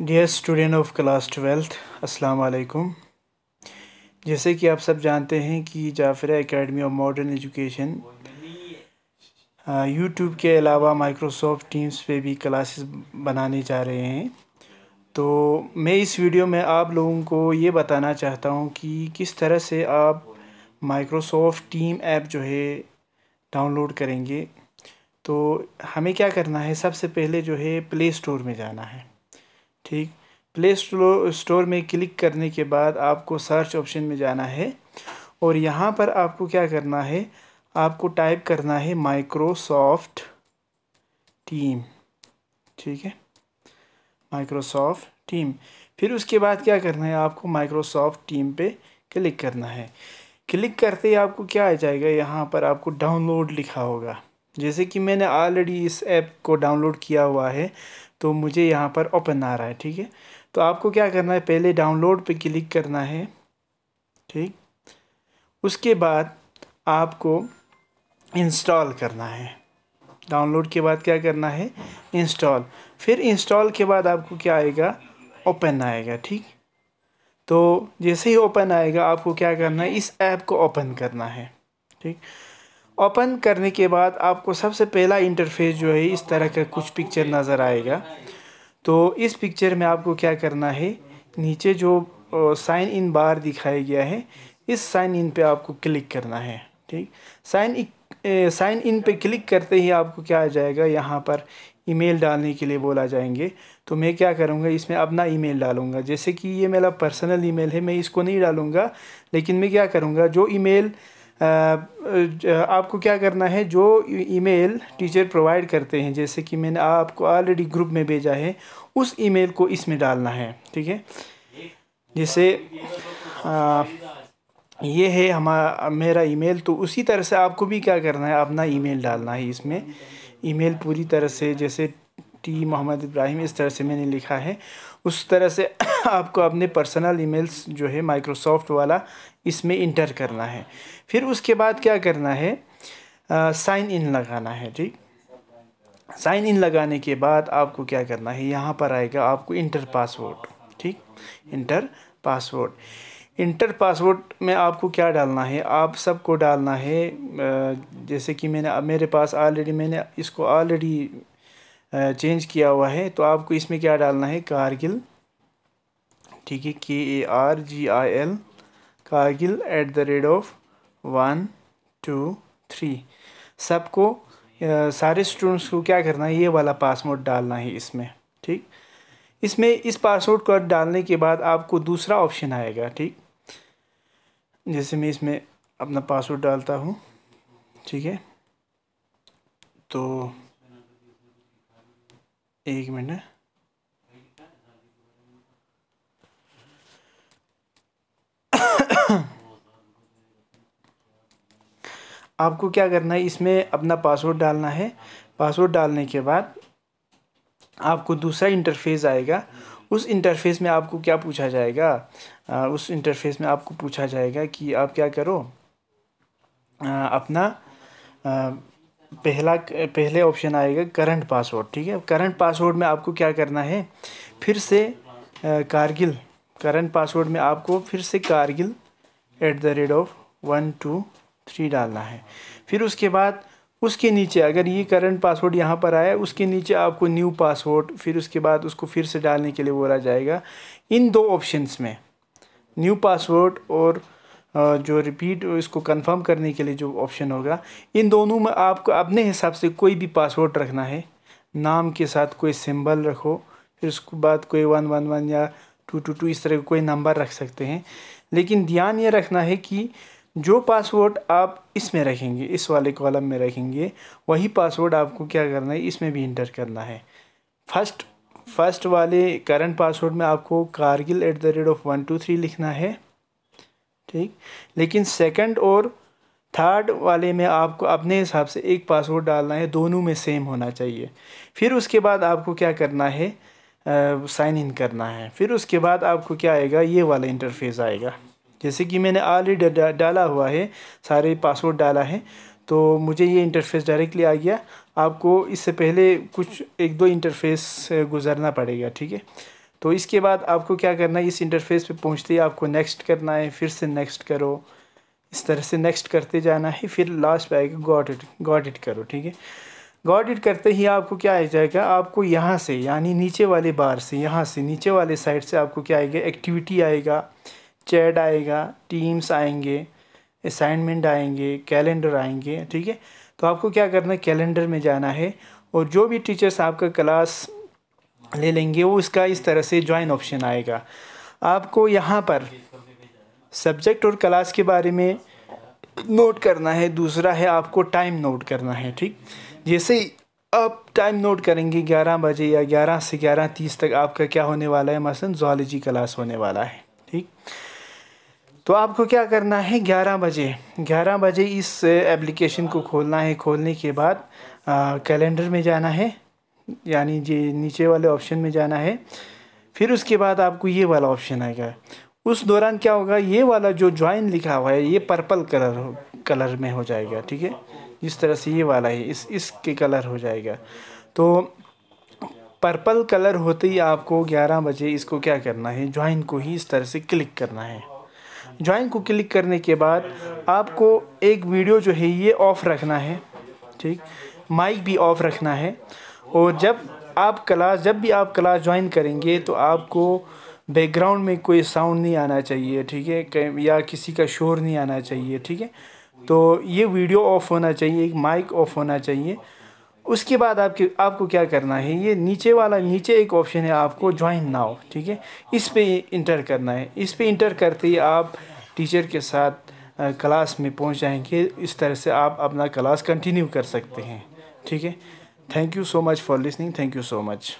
Dear student of class twelfth अस्सलाम वालेकुम जैसे कि आप सब जानते हैं कि Jafra academy of modern education YouTube के अलावा माइक्रोसॉफ्ट टीम्स पे भी क्लासेस बनाने जा रहे हैं। तो मैं इस वीडियो में आप लोगों को ये बताना चाहता हूँ कि किस तरह से आप माइक्रोसॉफ्ट टीम ऐप जो है डाउनलोड करेंगे। तो हमें क्या करना है? सबसे पहले जो है प्ले स्टोर में जाना है। ठीक। प्ले स्टोर में क्लिक करने के बाद आपको सर्च ऑप्शन में जाना है और यहाँ पर आपको क्या करना है? आपको टाइप करना है माइक्रोसॉफ्ट टीम ठीक है? माइक्रोसॉफ्ट टीम फिर उसके बाद क्या करना है? आपको माइक्रोसॉफ्ट टीम पे क्लिक करना है। क्लिक करते ही आपको क्या आ जाएगा? यहाँ पर आपको डाउनलोड लिखा होगा। जैसे कि मैंने ऑलरेडी इस ऐप को डाउनलोड किया हुआ है तो मुझे यहाँ पर ओपन आ रहा है, ठीक है? तो आपको क्या करना है, पहले डाउनलोड पे क्लिक करना है, ठीक? उसके बाद आपको इंस्टॉल करना है। डाउनलोड के बाद क्या करना है? इंस्टॉल फिर इंस्टॉल के बाद आपको क्या आएगा? ओपन आएगा, ठीक? तो जैसे ही ओपन आएगा, आपको क्या करना है? इस ऐप को ओपन करना है, ठीक? ओपन करने के बाद आपको सबसे पहला इंटरफेस जो है, इस तरह का कुछ पिक्चर नज़र आएगा। तो इस पिक्चर में आपको क्या करना है, नीचे जो साइन इन बार दिखाया गया है, इस साइन इन पे आपको क्लिक करना है, ठीक? साइन साइन इन पे क्लिक करते ही आपको क्या आ जाएगा, यहाँ पर ईमेल डालने के लिए बोला जाएँगे। तो मैं क्या करूँगा, इसमें अपना ईमेल डालूँगा। जैसे कि ये मेरा पर्सनल ईमेल है, मैं इसको नहीं डालूँगा, लेकिन मैं क्या करूँगा, जो ईमेल आपको क्या करना है, जो ईमेल टीचर प्रोवाइड करते हैं, जैसे कि मैंने आपको ऑलरेडी ग्रुप में भेजा है, उस ईमेल को इसमें डालना है, ठीक है? जैसे ये है हमारा मेरा ईमेल तो उसी तरह से आपको भी क्या करना है, अपना ईमेल डालना है इसमें। ईमेल पूरी तरह से, जैसे टी मोहम्मद इब्राहिम, इस तरह से मैंने लिखा है, उस तरह से आपको अपने पर्सनल ईमेल्स जो है माइक्रोसॉफ्ट वाला इसमें इंटर करना है। फिर उसके बाद क्या करना है? साइन इन लगाना है, ठीक? साइन इन लगाने के बाद आपको क्या करना है? यहाँ पर आएगा आपको इंटर पासवर्ड ठीक? इंटर पासवर्ड इंटर पासवर्ड में आपको क्या डालना है? आप सबको डालना है जैसे कि मैंने, मेरे पास ऑलरेडी मैंने इसको ऑलरेडी चेंज किया हुआ है तो आपको इसमें क्या डालना है? कारगिल ठीक है K A R G I L Kargil at the rate of one two three सबको सारे स्टूडेंट्स को क्या करना है, ये वाला पासवर्ड डालना है इसमें, ठीक? इसमें इस पासवर्ड को डालने के बाद आपको दूसरा ऑप्शन आएगा, ठीक? जैसे मैं इसमें अपना पासवर्ड डालता हूँ, ठीक है? तो एक मिनट। आपको क्या करना है इसमें अपना पासवर्ड डालना है। पासवर्ड डालने के बाद आपको दूसरा इंटरफेस आएगा। उस इंटरफेस में आपको क्या पूछा जाएगा? आ, उस इंटरफेस में आपको पूछा जाएगा कि आप क्या करो? आ, अपना आ, पहला पहले ऑप्शन आएगा करंट पासवर्ड ठीक है? करंट पासवर्ड में आपको क्या करना है? फिर से कारगिल करंट पासवर्ड में आपको फिर से Kargil at the rate of one two three डालना है। फिर उसके बाद उसके नीचे अगर ये करंट पासवर्ड यहाँ पर आया, उसके नीचे आपको न्यू पासवर्ड फिर उसके बाद उसको फिर से डालने के लिए बोला जाएगा। इन दो ऑप्शंस में न्यू पासवर्ड और जो रिपीट इसको कंफर्म करने के लिए जो ऑप्शन होगा, इन दोनों में आपको अपने हिसाब से कोई भी पासवर्ड रखना है। नाम के साथ कोई सिंबल रखो, फिर उसके बाद कोई वन वन वन या टू टू टू इस तरह का कोई नंबर रख सकते हैं। लेकिन ध्यान ये रखना है कि जो पासवर्ड आप इसमें रखेंगे, इस वाले कॉलम में रखेंगे, वही पासवर्ड आपको क्या करना है, इसमें भी इंटर करना है। फ़र्स्ट फ़र्स्ट वाले करंट पासवर्ड में आपको Kargil at the rate of one two three लिखना है, ठीक? लेकिन सेकंड और थर्ड वाले में आपको अपने हिसाब से एक पासवर्ड डालना है, दोनों में सेम होना चाहिए। फिर उसके बाद आपको क्या करना है साइन इन करना है। फिर उसके बाद आपको क्या आएगा, ये वाला इंटरफेस आएगा। जैसे कि मैंने ऑलरेडी डाला हुआ है, सारे पासवर्ड डाला है तो मुझे ये इंटरफेस डायरेक्टली आ गया। आपको इससे पहले कुछ एक दो इंटरफेस गुज़रना पड़ेगा, ठीक है? तो इसके बाद आपको क्या करना है, इस इंटरफेस पे पहुँचते ही आपको नेक्स्ट करना है, फिर से नेक्स्ट करो, इस तरह से नेक्स्ट करते जाना है, फिर लास्ट पे आएगा गॉड इट गॉड इट करो, ठीक है? गॉड इट करते ही आपको क्या आ जाएगा, आपको यहाँ से, यानी नीचे वाले बार से, यहाँ से, नीचे वाले साइड से आपको क्या आएगा एक्टिविटी आएगा। चैट आएगा, टीम्स आएँगे, असाइनमेंट आएँगे, कैलेंडर आएँगे, ठीक है? तो आपको क्या करना है? कैलेंडर में जाना है और जो भी टीचर्स आपका क्लास ले लेंगे, वो इसका इस तरह से ज्वाइन ऑप्शन आएगा। आपको यहाँ पर सब्जेक्ट और क्लास के बारे में नोट करना है, दूसरा है आपको टाइम नोट करना है, ठीक? जैसे आप टाइम नोट करेंगे, ग्यारह बजे या ग्यारह से ग्यारह तीस तक आपका क्या होने वाला है? मसलन जोलॉजी क्लास होने वाला है, ठीक? तो आपको क्या करना है? ग्यारह बजे। ग्यारह बजे इस एप्लीकेशन को खोलना है। खोलने के बाद कैलेंडर में जाना है। यानी जे, नीचे वाले ऑप्शन में जाना है। फिर उसके बाद आपको ये वाला ऑप्शन आएगा। उस दौरान क्या होगा? ये वाला जो ज्वाइन लिखा हुआ है, ये पर्पल कलर हो कलर में हो जाएगा, ठीक है? जिस तरह से ये वाला है, इस, इसके कलर हो जाएगा। तो पर्पल कलर होते ही आपको 11 बजे इसको क्या करना है? ज्वाइन को ही इस तरह से क्लिक करना है। ज्वाइन को क्लिक करने के बाद आपको एक वीडियो जो है ये ऑफ़ रखना है। ठीक? माइक भी ऑफ़ रखना है। और जब आप क्लास जब भी आप क्लास ज्वाइन करेंगे तो आपको बैकग्राउंड में कोई साउंड नहीं आना चाहिए, ठीक है? या किसी का शोर नहीं आना चाहिए, ठीक है? तो ये वीडियो ऑफ़ होना चाहिए, एक माइक ऑफ़ होना चाहिए। उसके बाद आपके, आपको क्या करना है? ये नीचे वाला, नीचे एक ऑप्शन है आपको ज्वाइन नाउ ठीक है? इस पर इंटर करना है। इस पर इंटर करते ही आप टीचर के साथ क्लास में पहुँच जाएँगे। इस तरह से आप अपना क्लास कंटिन्यू कर सकते हैं, ठीक है? Thank you so much for listening thank you so much